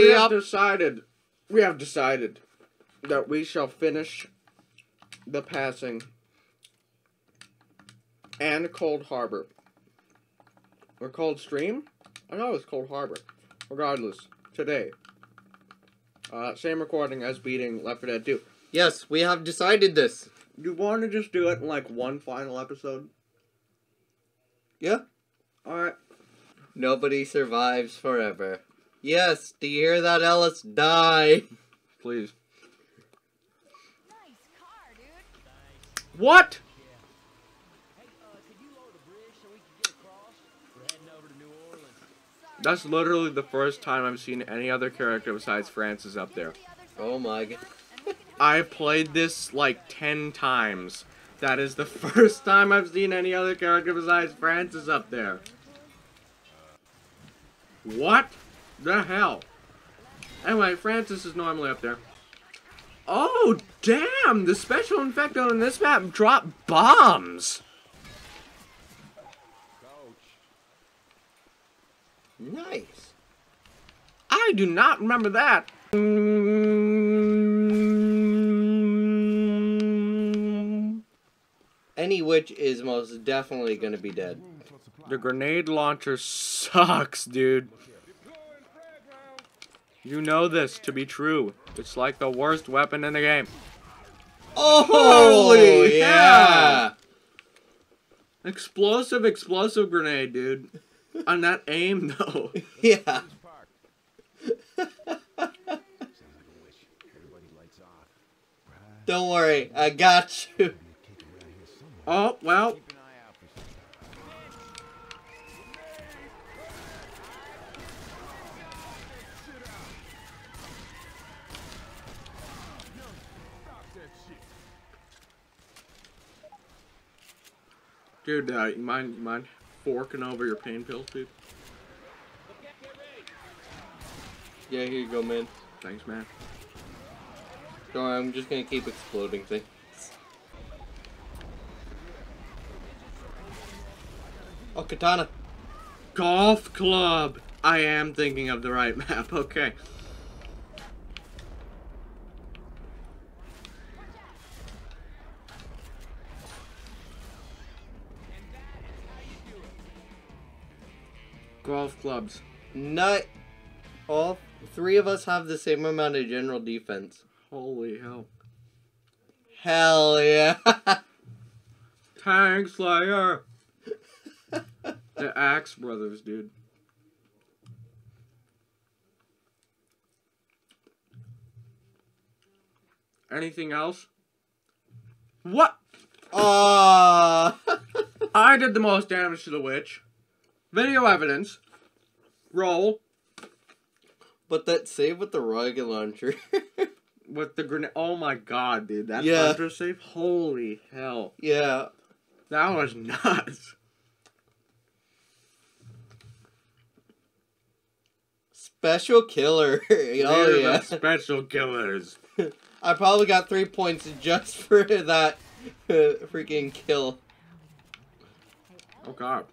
we have decided. We have decided that we shall finish the passing and Cold Harbor. Or Cold Stream? I know it was Cold Harbor. Regardless, today. Uh, same recording as beating Left 4 Dead 2. Yes, we have decided this. You want to just do it in like one final episode? Yeah. Alright. Nobody survives forever. Yes, do you hear that, Ellis? Die. Please. Nice car, dude. What? That's literally the first time I've seen any other character besides Francis up there. Oh my god. I've played this like 10 times. That is the first time I've seen any other character besides Francis up there. What the hell? Anyway, Francis is normally up there. Oh, damn! The special infected on this map drop bombs! Nice. I do not remember that. Any witch is most definitely gonna be dead. The grenade launcher sucks, dude. You know this to be true. It's like the worst weapon in the game. Oh, Holy yeah. Explosive, explosive grenade, dude. On that aim, though. Yeah. Don't worry, I got you. Oh, well. Dude, uh, you mind, you mind forking over your pain pills, dude? Yeah, here you go, man. Thanks, man. Don't I'm just gonna keep exploding things. Oh, katana. Golf club. I am thinking of the right map. Okay. Golf clubs. Nut. All three of us have the same amount of general defense. Holy hell. Hell yeah. Tank Slayer. the Axe Brothers, dude. Anything else? What? Ah. I did the most damage to the witch. Video evidence. Roll but that save with the rocket launcher. with the grenade. Oh my god, dude. That Yeah. hunter save? Holy hell. yeah. That was nuts. Special killer. oh yeah. special killers. I probably got three points just for that freaking kill. Oh god.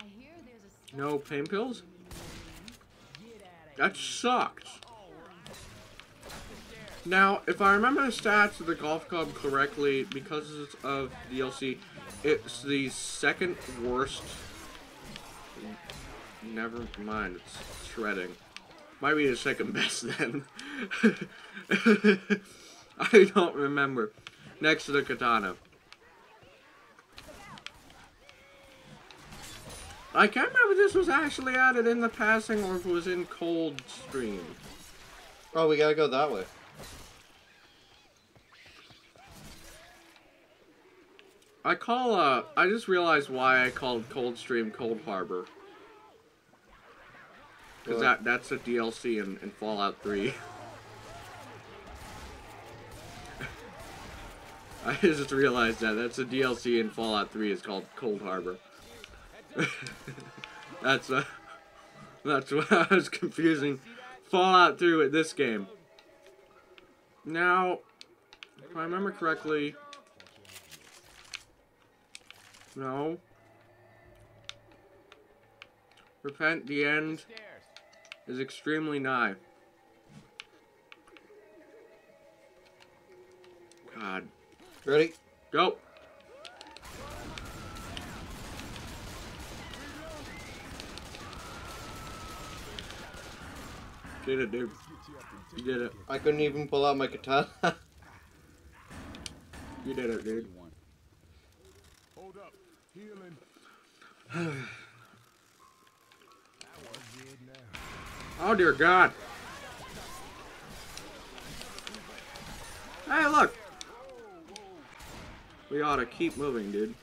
I hear there's a No pain pills? That sucks. Now, if I remember the stats of the golf club correctly, because of DLC, it's the second worst. Never mind, it's shredding. Might be the second best then. I don't remember. Next to the katana. I can't remember if this was actually added in the passing or if it was in Cold Stream. Oh, we gotta go that way. I call, uh, I just realized why I called Cold Stream Cold Harbor. Because that, that's a DLC in, in Fallout 3. I just realized that. That's a DLC in Fallout 3. It's called Cold Harbor. that's, uh, that's what I was confusing Fallout 3 with this game. Now, if I remember correctly, no. Repent the end. is extremely nigh. God. Ready? Go. Did it, dude. You did it. I couldn't even pull out my katana. You did it, dude. Hold up. Healing. Oh dear God. Hey, look. We ought to keep moving, dude.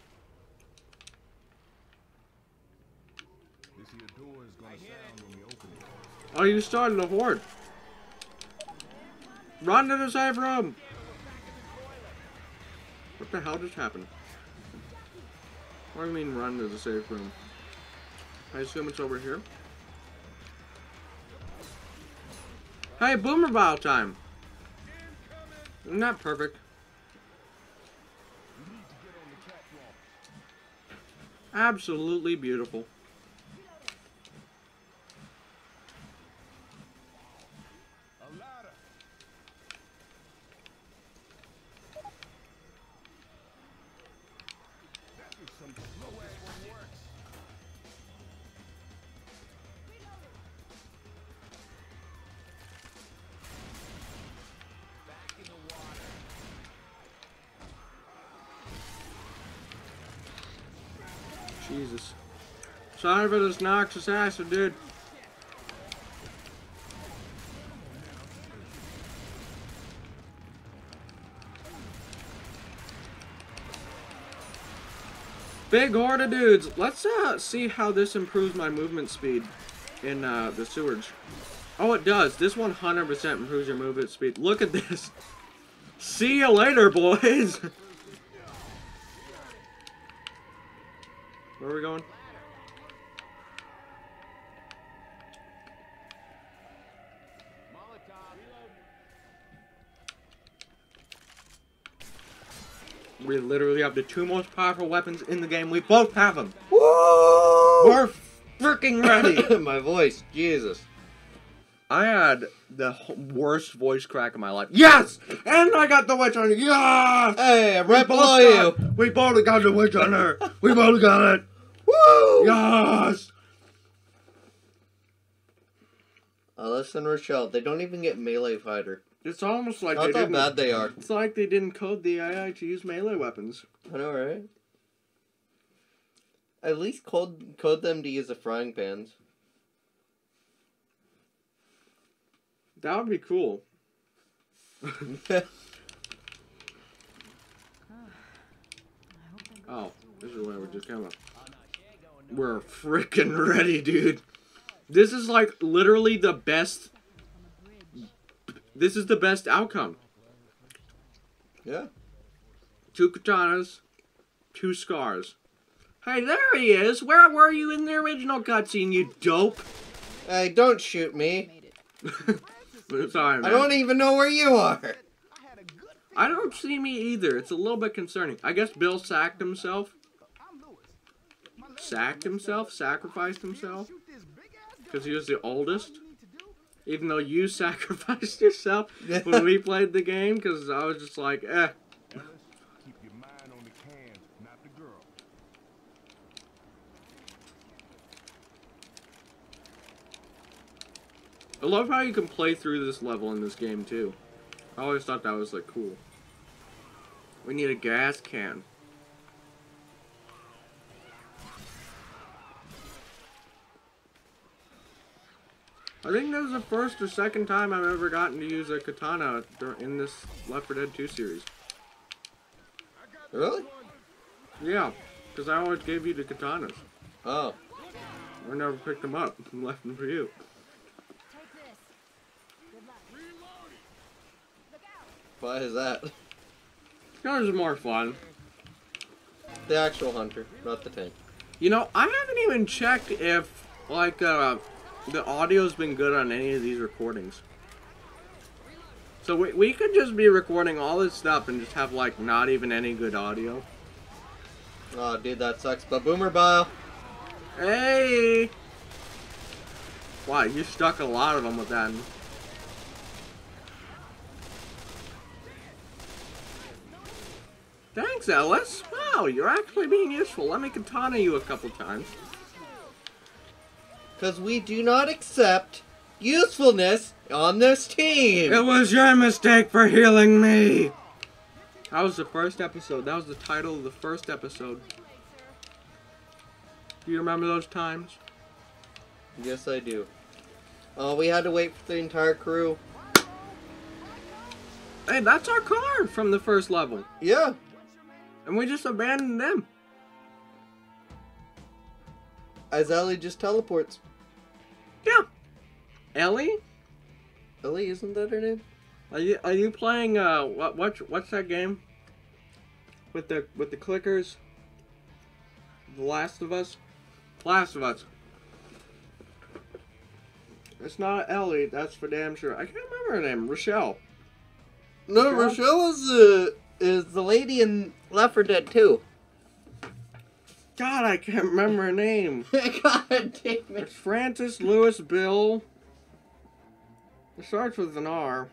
This here door is gonna sound when we open it. Oh, you started a horde. Run to the safe room. What the hell just happened? What do you mean run to the safe room? I assume it's over here. Hey, boomer time. Isn't perfect? Absolutely beautiful. Sorry for this noxious acid, dude. Big horde of dudes. Let's uh, see how this improves my movement speed in uh, the sewage. Oh, it does. This 100% improves your movement speed. Look at this. See you later, boys. We literally have the two most powerful weapons in the game. We both have them. Whoa! We're freaking ready. my voice, Jesus. I had the worst voice crack of my life. Yes! And I got the witch hunter. Yes! Hey, I'm right We below both you. got- We both got the witch hunter. we both got it. Woo! Yes! Uh, Ellis and Rochelle, they don't even get melee fighter. It's almost like Not they how didn't. bad they are. It's like they didn't code the AI to use melee weapons. I know, right? At least code code them to use the frying pans. That would be cool. Oh, this is where we're just coming. We're freaking ready, dude. This is like literally the best. This is the best outcome. yeah. Two katanas, two scars. Hey, there he is. Where were you in the original cutscene, you dope? Hey, don't shoot me. Sorry, man. I don't even know where you are. I don't see me either. It's a little bit concerning. I guess Bill sacked himself. Sacked himself? Sacrificed himself? Because he was the oldest? Even though you sacrificed yourself when we played the game? Because I was just like, eh. Keep your mind on the can, not the girl. I love how you can play through this level in this game, too. I always thought that was, like, cool. We need a gas can. I think that was the first or second time I've ever gotten to use a katana in this Left 4 Dead 2 series. Really? Yeah, because I always gave you the katanas. Oh. I never picked them up and left them for you. Take this. Good luck. Look out. Why is that? That was more fun. The actual hunter, not the tank. You know, I haven't even checked if, like, uh, the audio's been good on any of these recordings. So we, we could just be recording all this stuff and just have, like, not even any good audio. Oh, dude, that sucks. But Boomer Bile, Hey! Wow, you stuck a lot of them with that. Thanks, Ellis. Wow, you're actually being useful. Let me katana you a couple times. Because we do not accept usefulness on this team. It was your mistake for healing me. That was the first episode. That was the title of the first episode. Do you remember those times? Yes, I do. Oh, we had to wait for the entire crew. Hey, that's our car from the first level. Yeah. And we just abandoned them. As Ellie just teleports. Yeah. Ellie? Ellie, isn't that her name? Are you are you playing uh what what what's that game? With the with the clickers? The Last of Us? Last of Us. It's not Ellie, that's for damn sure. I can't remember her name. Rochelle. No, Rochelle? Rochelle is the is the lady in Left 4 Dead 2. God, I can't remember her name. God damn it. It's Francis Louis Bill. It starts with an R.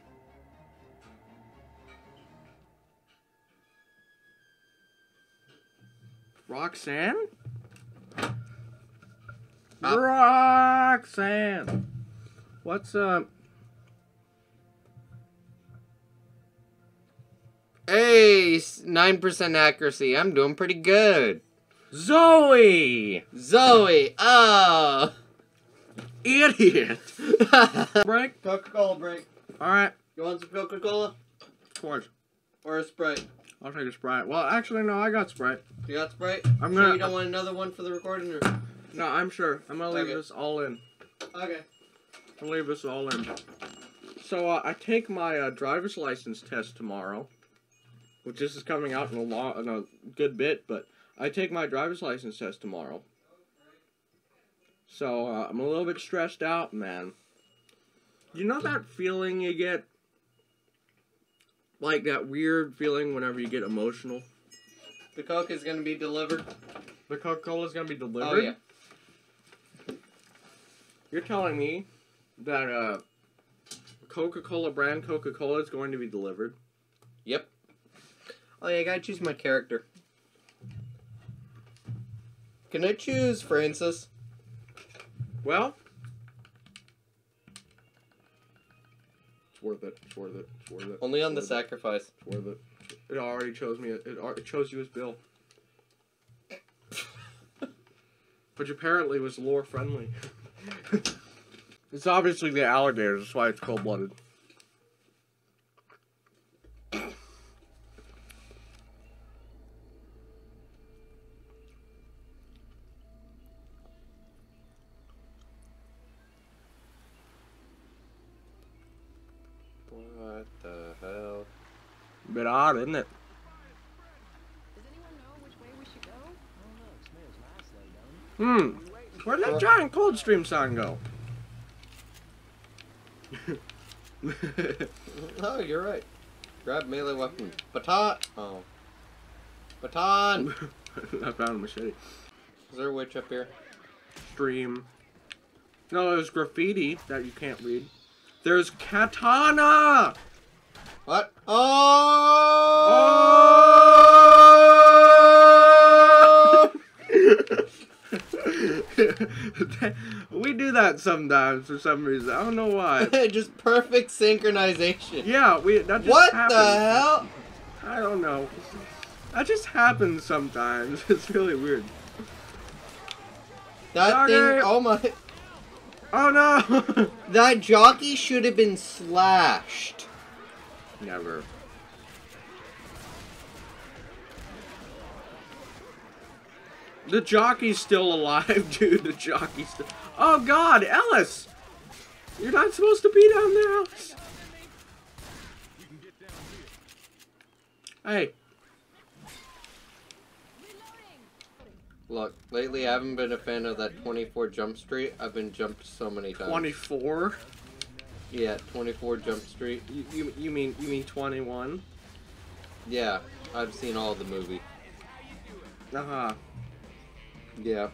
Roxanne? Uh. Roxanne! What's up? Hey, 9% accuracy. I'm doing pretty good. Zoey? Zoey, oh. Idiot! Break? Coca-Cola break. Alright, You want some Coca-Cola? Of course. Or a Sprite? I'll take a Sprite. Well, actually, no, I got Sprite. You got Sprite? I'm Sure gonna- you don't want another one for the recording? Or... No, I'm sure. I'm gonna leave Okay. this all in. Okay. I'll leave this all in. So uh, I take my uh, driver's license test tomorrow, which this is coming out in a long, in a good bit. But I take my driver's license test tomorrow. So uh, I'm a little bit stressed out, man. You know that feeling you get, like that weird feeling whenever you get emotional. The Coke is gonna be delivered. The Coca Cola's gonna be delivered. Oh, yeah. You're telling me that uh, Coca-Cola brand Coca-Cola is going to be delivered? Yep. Oh, yeah, I gotta choose my character. Can I choose Francis? Well, it's worth it. It's worth it. It's worth it. Only on the it. sacrifice. It's worth it. It already chose me. It, it chose you as Bill, which apparently was lore friendly. it's obviously the alligators. That's why it's cold blooded. Odd, isn't it? Does anyone know which way we should go? Hmm. Where'd that giant Coldstream sign go? Oh, you're right. Grab melee weapon. Baton. Oh. Baton. I found a machete. Is there a witch up here? Stream. No, there's graffiti that you can't read. There's katana! What? Oh! we do that sometimes for some reason. I don't know why. Just perfect synchronization. Yeah, we that just What happens. the hell? I don't know. That just happens sometimes. It's really weird. That thing. Oh my. Oh no! That jockey should have been slashed. Never. The jockey's still alive, dude. The jockey's still. Oh God, Ellis! You're not supposed to be down there, Ellis. Hey, Look, lately I haven't been a fan of that 24 Jump Street. I've been jumped so many times. 24. Yeah, 24 Jump Street. You, you, you mean you mean 21? Yeah, I've seen all the movie. Uh huh. Yeah.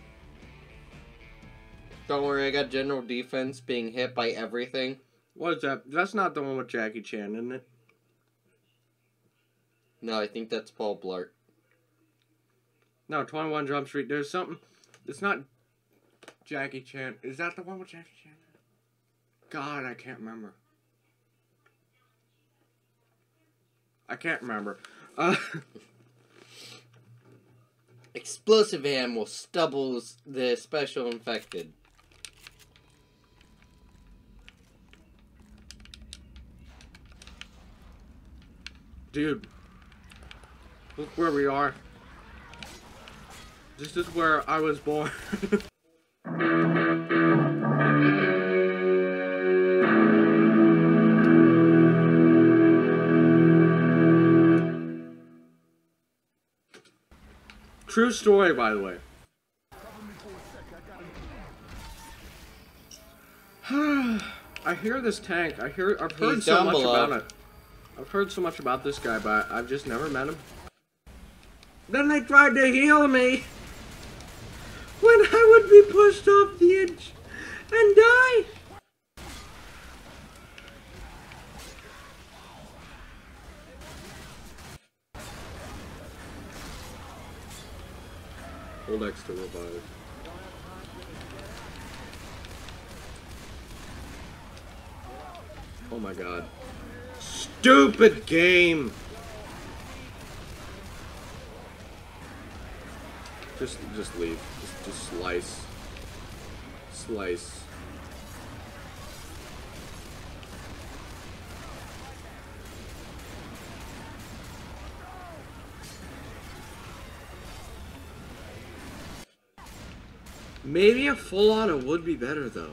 Don't worry, I got general defense being hit by everything. What is that? That's not the one with Jackie Chan, isn't it? No, I think that's Paul Blart. No, 21 Jump Street. There's something. It's not Jackie Chan. Is that the one with Jackie Chan? God, I can't remember. I can't remember. Uh, Explosive animal stubbles the special infected. dude, look where we are. This is where I was born. True story, by the way. I hear this tank. I hear. I've heard He's so much below. about it. I've heard so much about this guy, but I've just never met him. Then they tried to heal me when I would be pushed off the edge and die. Hold X to revive. Oh my god. Stupid game! Just just leave. Just just slice. Slice. Maybe a full auto would be better though.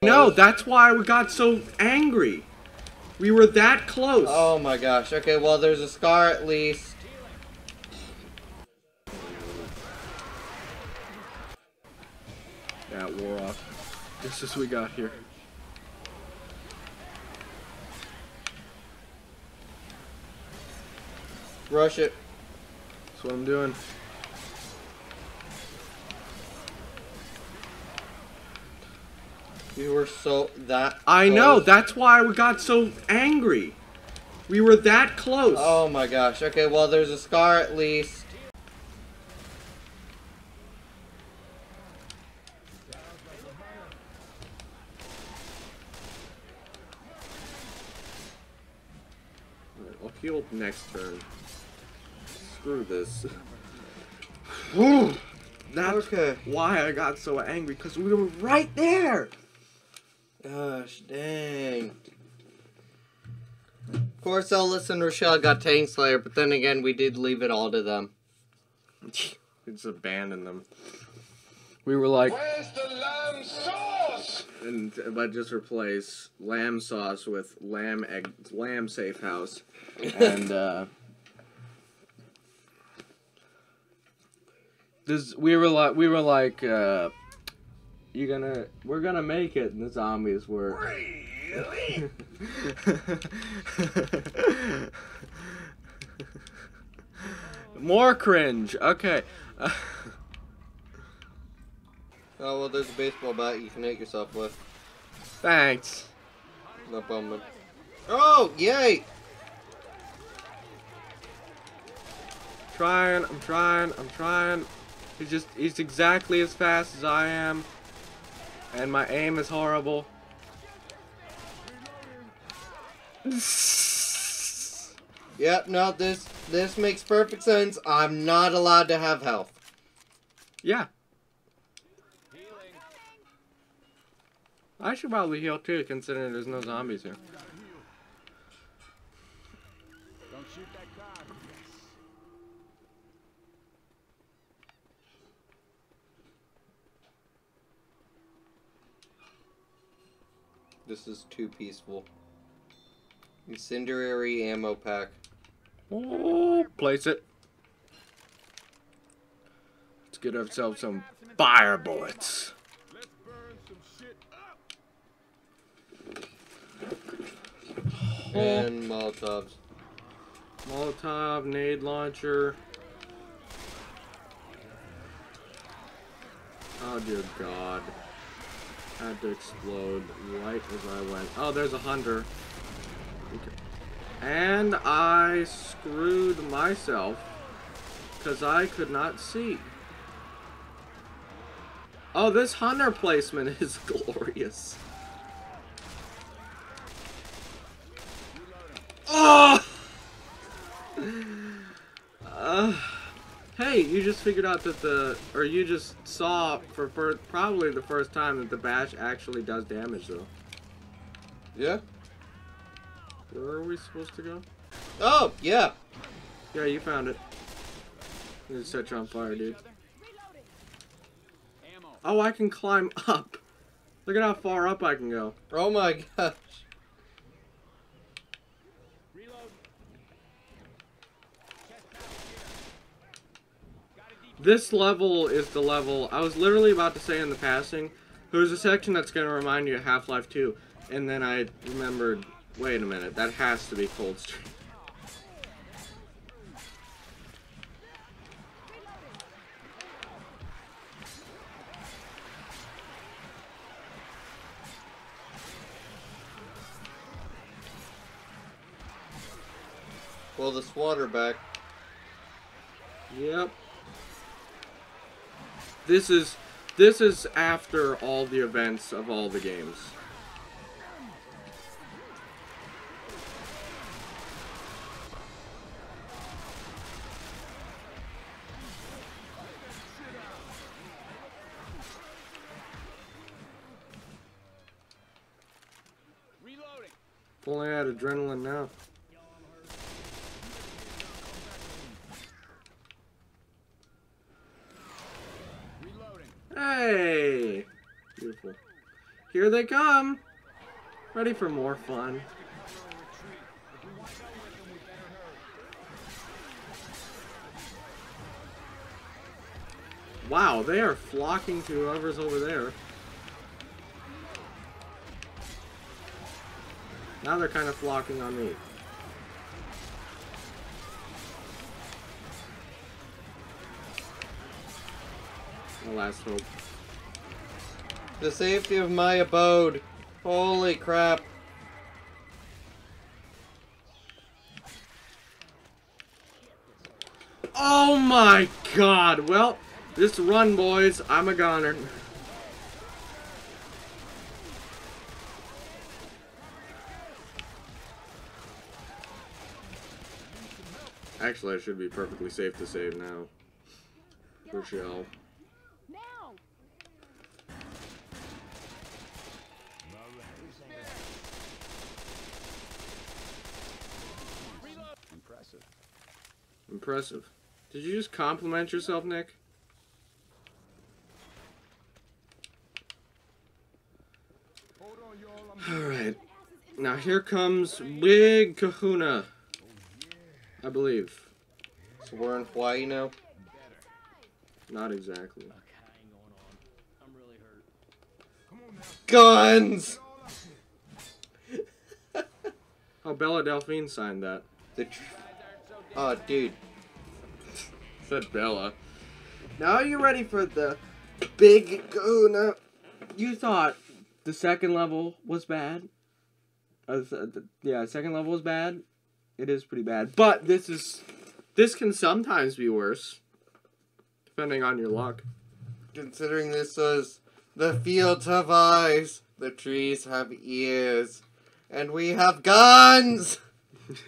No, that's why we got so angry. We were that close. Oh my gosh. Okay, well, there's a scar at least. That wore off. This is what we got here. Rush it. That's what I'm doing. You were so that. I know, that's why we got so angry. We were that close. Oh my gosh. Okay, well, there's a scar at least. I'll heal next turn. Screw this. That's Okay. why I got so angry, because we were right there! Gosh, dang. Of course, Ellis and Rochelle got Tank Slayer, but then again, we did leave it all to them. We just abandoned them. We were like, Where's the lamb sauce? and but just replace lamb sauce with lamb egg, lamb safe house, and uh, this we were like we were like uh, you gonna we're gonna make it, and the zombies were. Really? More cringe. Okay. Oh, well, there's a baseball bat you can hit yourself with. Thanks. No problem. Oh, yay! Trying. I'm trying. I'm trying. He's just. He's exactly as fast as I am, and my aim is horrible. Yep, no, this this makes perfect sense. I'm not allowed to have health. Yeah. I should probably heal too, considering there's no zombies here. Don't shoot that car. This is too peaceful. Incendiary ammo pack. Oh, place it. Let's get ourselves some fire bullets. Let's burn some shit up. And Molotovs. Molotov, nade launcher. Oh dear god. Had to explode right as I went. Oh, there's a hunter. Okay. And I screwed myself because I could not see. Oh, this hunter placement is glorious. Oh! Uh, hey, you just figured out that the, or you just saw for fir probably the first time that the bash actually does damage, though. Yeah. Where are we supposed to go? Oh, yeah. Yeah, you found it. I'm set you on fire, dude. Oh, I can climb up. Look at how far up I can go. Oh my gosh. This level is the level I was literally about to say in the passing. There's a section that's gonna remind you of Half-Life 2, and then I remembered. Wait a minute, that has to be Coldstream. Well, this water back. Yep. This is this is after all the events of all the games. Pulling out adrenaline now. Hey! Beautiful. Here they come! Ready for more fun. Wow, they are flocking to whoever's over there. Now they're kind of flocking on me. My last hope. The safety of my abode. Holy crap. Oh my god! Well, just run, boys. I'm a goner. Actually, I should be perfectly safe to save now. For. Now! Impressive. Impressive. Did you just compliment yourself, Nick? Hold on, y'all. I'm Alright. Now here comes Big Kahuna. I believe. So we're in Hawaii now? Not exactly. Guns! Oh, Bella Delphine signed that. The tr- oh, dude. Said Bella. Now are you ready for the Big Kahuna? You thought the second level was bad? Uh, th- th- yeah, second level was bad. It is pretty bad, but this is this can sometimes be worse, depending on your luck. Considering this was the fields have eyes, the trees have ears, and we have guns!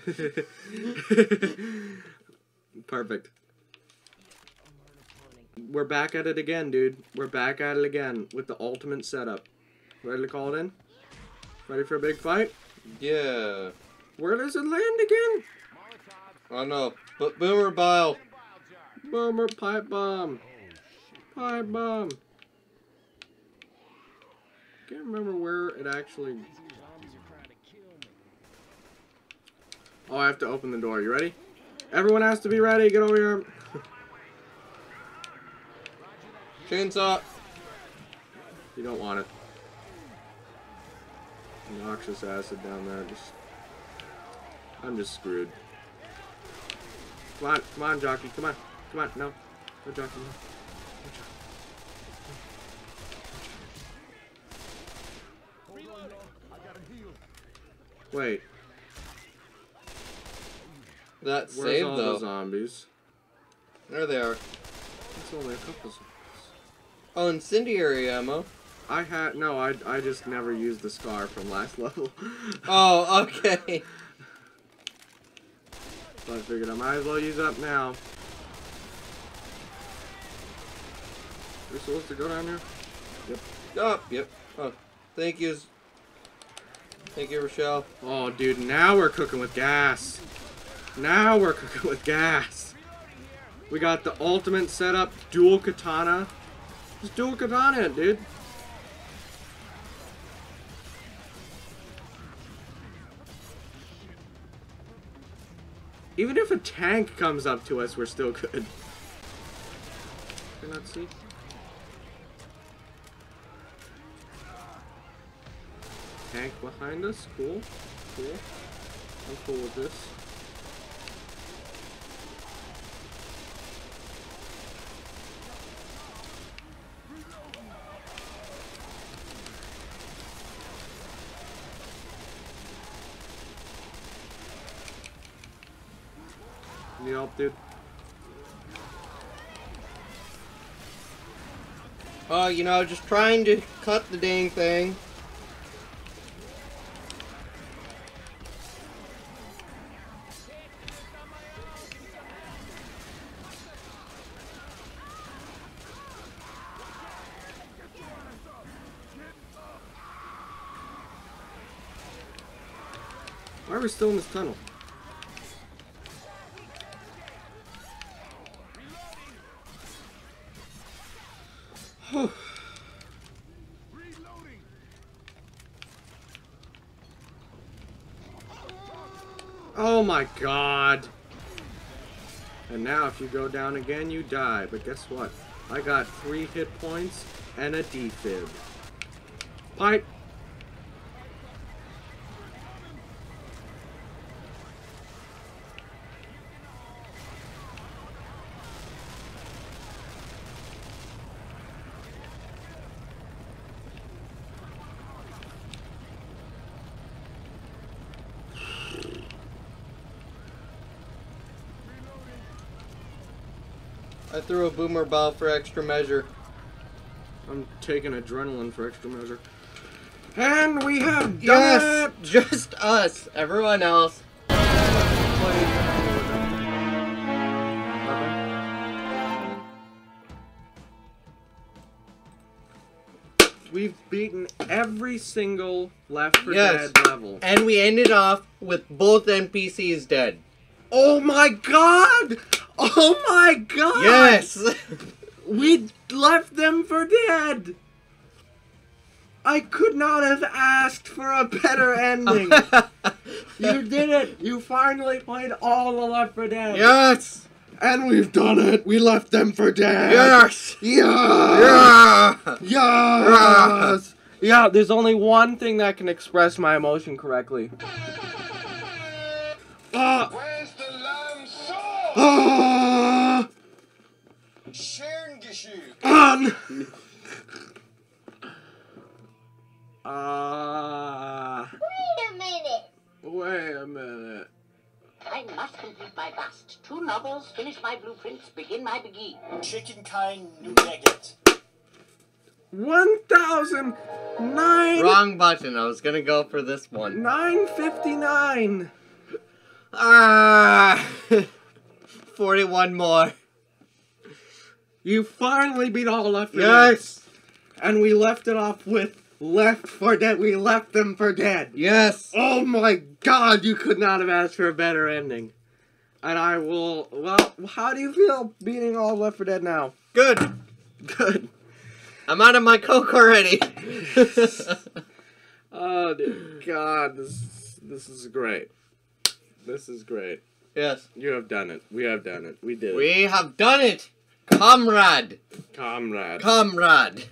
Perfect. We're back at it again, dude. We're back at it again with the ultimate setup. Ready to call it in? Ready for a big fight? Yeah. Where does it land again? Oh no. But Boomer Bile. Boomer pipe bomb. Pipe bomb. Can't remember where it actually. Oh, I have to open the door. You ready? Everyone has to be ready. Get over here. Chainsaw. You don't want it. Noxious acid down there. Just, I'm just screwed. Come on, come on, jockey. Come on, come on. No, no jockey. No. Wait, That where's saved all though. the zombies? There they are. It's only a couple zombies. Oh, incendiary ammo. I had no, I I just never used the scar from last level. Oh, okay. so I figured I might as well use up now. We're supposed to go down here? Yep. Oh, yep. Oh, thank you. Thank you, Rochelle. Oh, dude, now we're cooking with gas. Now we're cooking with gas. We got the ultimate setup, dual katana. Just dual katana it, dude. Even if a tank comes up to us, we're still good. Can not see? Tank behind us, cool. Cool. I'm cool with this. Dude? Oh, you know, just trying to cut the dang thing. Why are we still in this tunnel? Oh my god. And now if you go down again, you die. But guess what? I got three hit points and a defib. Pipe. Boomer bile for extra measure. I'm taking adrenaline for extra measure. And we have done Yes! it! Just us. Everyone else. We've beaten every single Left 4 Yes. Dead level. And we ended off with both NPCs dead. Oh my god! Oh my god! Yes! We left them for dead! I could not have asked for a better ending. you did it! You finally played all the Left 4 Dead. yes! And we've done it! We left them for dead! Yes! Yeah! Yeah! Yes! Yeah, there's only one thing that can express my emotion correctly. Ah! Where's the lamb saw? Ah! Schöngeschu. On! Ah! Wait a minute. wait a minute. I must complete my bust. Two novels, finish my blueprints, begin my begin. Chicken kind nugget. 1,009! Wrong button. I was gonna go for this one. 959! Ah! 41 more. You finally beat all Left 4 Yes! And we left it off with Left for Dead. We left them for dead. Yes! Oh my god, you could not have asked for a better ending. And I will. Well, how do you feel beating all Left for Dead now? Good! Good. I'm out of my coke already. Oh, dear God, this this is great. This is great. yes. You have done it. We have done it. We did it. We have done it! Comrade! Comrade. Comrade!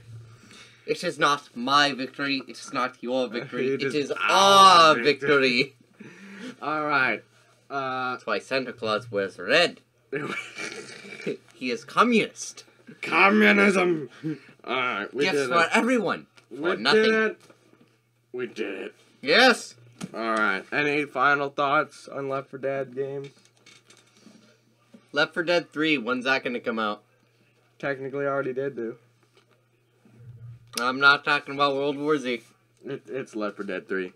It is not my victory, it is not your victory, It it is is our victory. all right. Uh, That's why Santa Claus wears red. he is communist. Communism. All right, we Gifts did for it. everyone. We for did it. We did it. Yes. All right. Any final thoughts on Left 4 Dead games? Left 4 Dead 3. When's that gonna come out? Technically, I already did do. I'm not talking about World War Z. It, it's Left 4 Dead 3.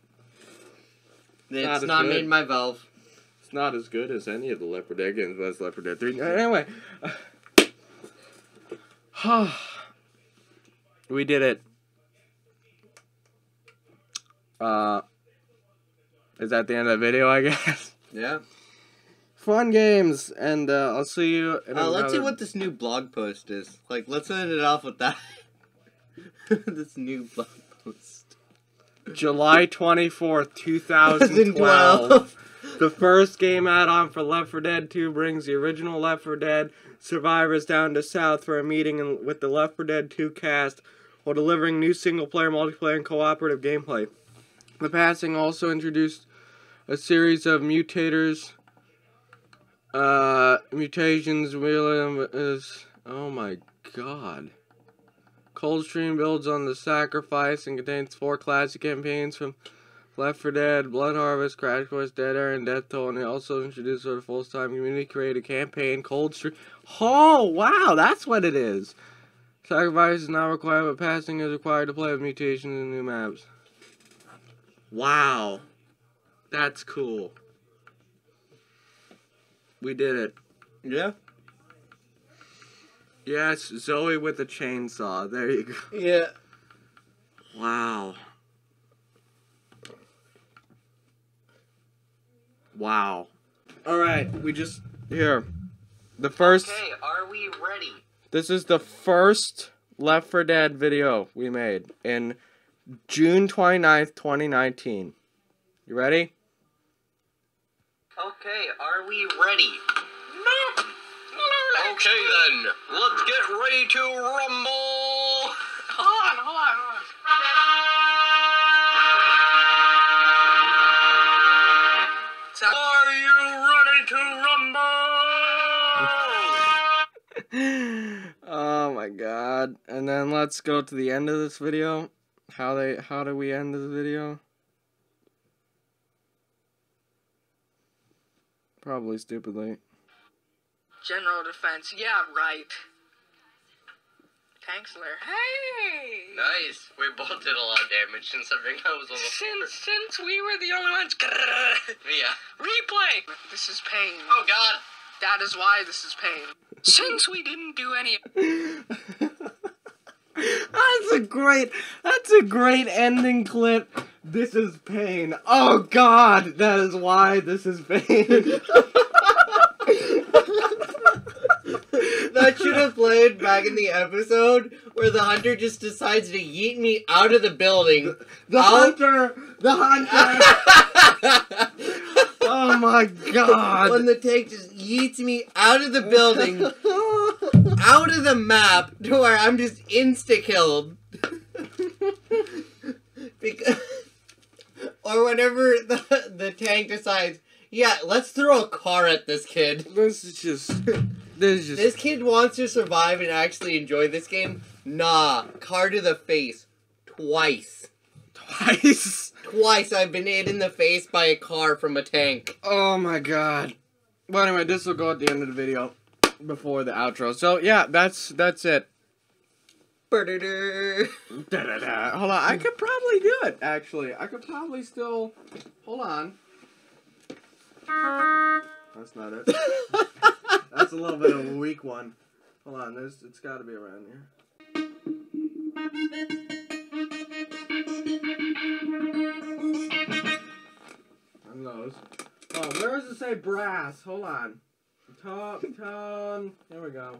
It's Not not, made by Valve. It's not as good as any of the Left 4 Dead games, but it's Left 4 Dead 3. Anyway. we did it. Uh, is that the end of the video, I guess? Yeah. Fun games, and uh, I'll see you in Uh, let's see what this new blog post is. Like, let's end it off with that. this new blog post. July 24th, 2012. The first game add-on for Left 4 Dead 2 brings the original Left 4 Dead survivors down to South for a meeting in, with the Left 4 Dead 2 cast while delivering new single-player, multiplayer, and cooperative gameplay. The passing also introduced a series of mutators, uh, mutations. William is oh my god. Coldstream builds on the sacrifice and contains four classic campaigns from Left 4 Dead, Blood Harvest, Crash Course, Dead Air, and Death Toll, and they also introduced the full-time community created campaign Coldstream. Oh wow, that's what it is. Sacrifice is not required, but passing is required to play with mutations and new maps. Wow, that's cool. We did it. Yeah. Yes, Zoey with the chainsaw. There you go. Yeah. Wow. Wow. All right, we just here. The first Okay, are we ready? this is the first Left 4 Dead video we made in June 29th, 2019. You ready? Okay, are we ready? No! Okay then, let's get ready to rumble! Hold on, hold on, hold on. Are you ready to rumble? oh my god. And then let's go to the end of this video. How they how do we end this video? Probably stupidly. General defense, yeah, right. Tankslayer, hey! Nice. We both did a lot of damage considering I was on the Since since we were the only ones, Yeah. replay. This is pain. Oh god. That is why this is pain. Since we didn't do any. That's a great that's a great ending clip. This is pain. Oh god, that is why this is pain. That should have played back in the episode where the hunter just decides to yeet me out of the building. the Out- hunter, the hunter. oh my god. when the tank just yeets me out of the building, out of the map, to where I'm just insta killed. because, or whenever the the tank decides, yeah, let's throw a car at this kid. this is just this is just This kid wants to survive and actually enjoy this game. Nah, car to the face, twice. twice. Twice I've been hit in the face by a car from a tank. Oh my god. Well, anyway, this will go at the end of the video before the outro. So yeah, that's that's it. Da-da-da. Hold on, I could probably do it. Actually, I could probably still. Hold on. That's not it. That's a little bit of a weak one. Hold on, there's it's got to be around here. And those. Oh, where does it say brass? Hold on. Top tone. Here we go.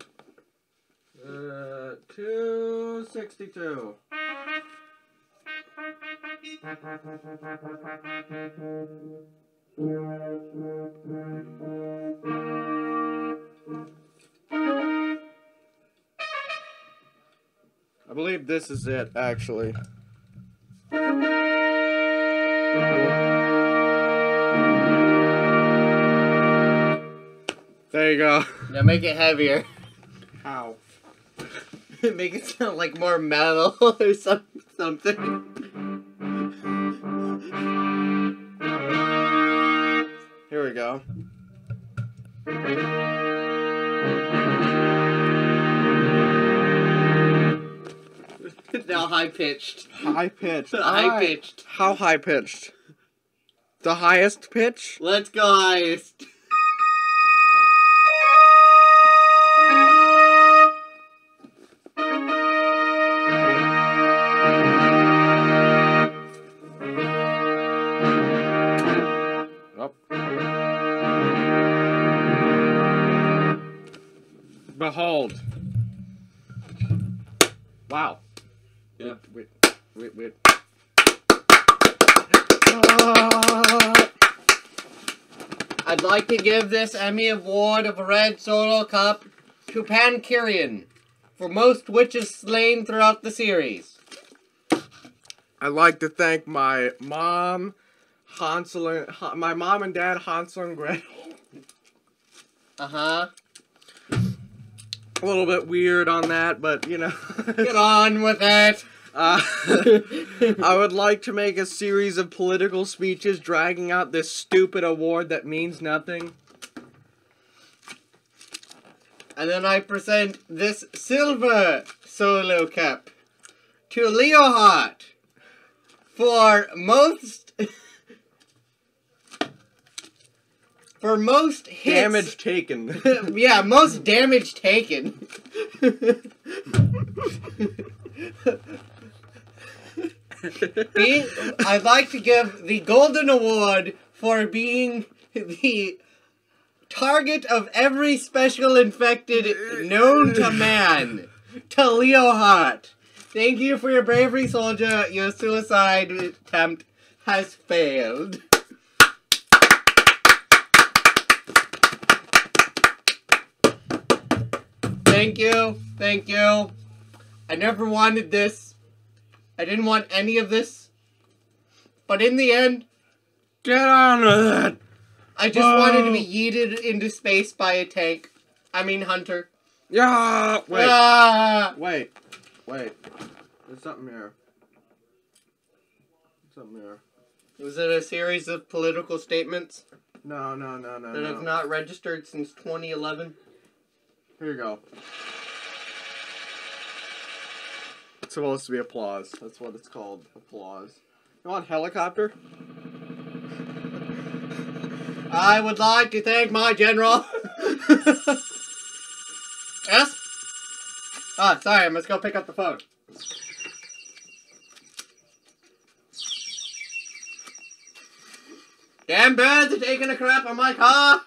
Uh, two sixty-two. I believe this is it, actually. There you go. Yeah, make it heavier. How? make it sound like more metal or some, something. Here we go. now high pitched. High pitched. High pitched. How high pitched? The highest pitch? Let's go highest. Behold. Wow. Yeah. Wait, wait, wait. I'd like to give this Emmy Award of a Red Solo Cup to Pan Pankierin for most witches slain throughout the series. I'd like to thank my mom, Hansel and my mom and dad, Hansel and Gretel. Uh huh. A little bit weird on that, but you know. Get on with it. Uh, I would like to make a series of political speeches dragging out this stupid award that means nothing. And then I present this silver solo cup to Leohart for most for most hits. Damage taken. yeah, most damage taken. being, I'd like to give the Golden Award for being the target of every special infected known to man to Leo Hart. Thank you for your bravery, soldier. Your suicide attempt has failed. Thank you. Thank you. I never wanted this. I didn't want any of this. But in the end, Get on with it. I just wanted to be yeeted into space by a tank. I mean, Hunter. Yeah. Wait. Ah! Wait. Wait. There's something here. Something here. Was it a series of political statements No, no, no, no. that no. have not registered since 2011? Here you go. It's supposed to be applause. That's what it's called. Applause. You want helicopter? I would like to thank my general. yes? Ah, sorry, I must go pick up the phone. Damn birds are taking a crap on my car!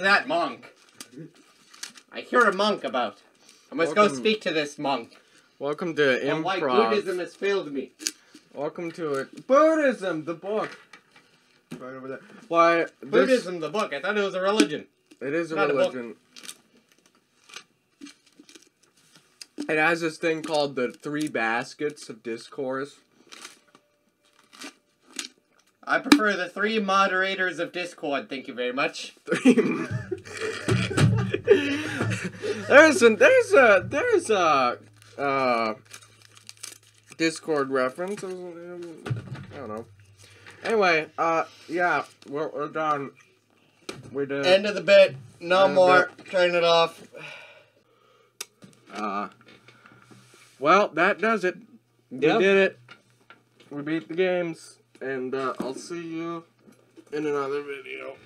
Is that monk? I hear a monk about. I must go Welcome. speak to this monk. Welcome to And why. Buddhism has failed me. Welcome to it. Buddhism, the book. Right over there. Why? this- Buddhism, the book. I thought it was a religion. It is a Not a religion. It has this thing called the three baskets of discourse. I prefer the three moderators of Discord. Thank you very much. Three. there's a there's a there's a uh Discord reference. I don't know. Anyway, uh, yeah, we're, we're done. We did. End of the bit. No End of more. Turn it off. Uh, well, that does it. Yep. We did it. We beat the games, and uh, I'll see you in another video.